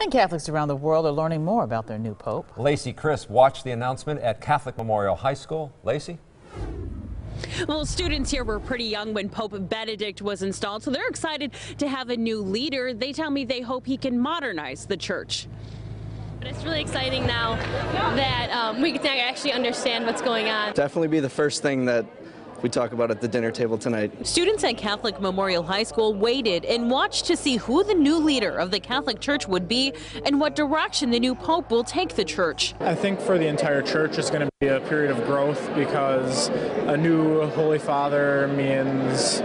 And Catholics around the world are learning more about their new pope. Lacey Crisp watched the announcement at Catholic Memorial High School. Lacey? Well, students here were pretty young when Pope Benedict was installed, so they're excited to have a new leader. They tell me they hope he can modernize the church. But it's really exciting now that um, we can actually understand what's going on. Definitely be the first thing that we talk about at the dinner table tonight. Students at Catholic Memorial High School waited and watched to see who the new leader of the Catholic Church would be and what direction the new pope will take the church. I think for the entire church it's going to be a period of growth because a new Holy Father means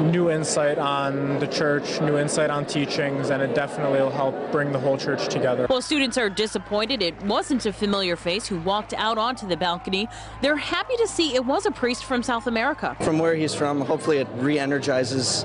new insight on the church, new insight on teachings, and it definitely will help bring the whole church together. While students are disappointed it wasn't a familiar face who walked out onto the balcony, they're happy to see it was a priest from South America. From where he's from, hopefully it re-energizes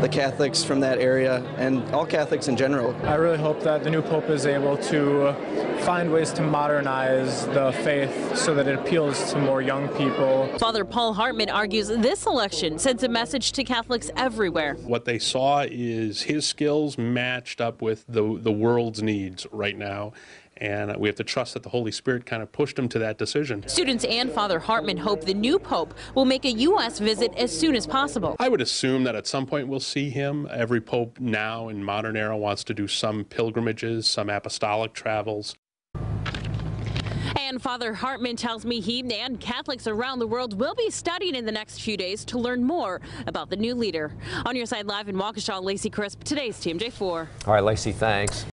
the Catholics from that area and all Catholics in general. I really hope that the new Pope is able to find ways to modernize the faith so that it appeals to more young people. Father Paul Hartman argues this election sends a message to Catholics everywhere. What they saw is his skills matched up with the, the world's needs right now. And we have to trust that the Holy Spirit kind of pushed him to that decision. Students and Father Hartman hope the new Pope will make a U.S. visit as soon as possible. I would assume that at some point we'll see him. Every Pope now in modern era wants to do some pilgrimages, some apostolic travels. And Father Hartman tells me he and Catholics around the world will be studying in the next few days to learn more about the new leader. On your side live in Waukesha, Lacey Crisp, today's TMJ4. All right, Lacey, thanks.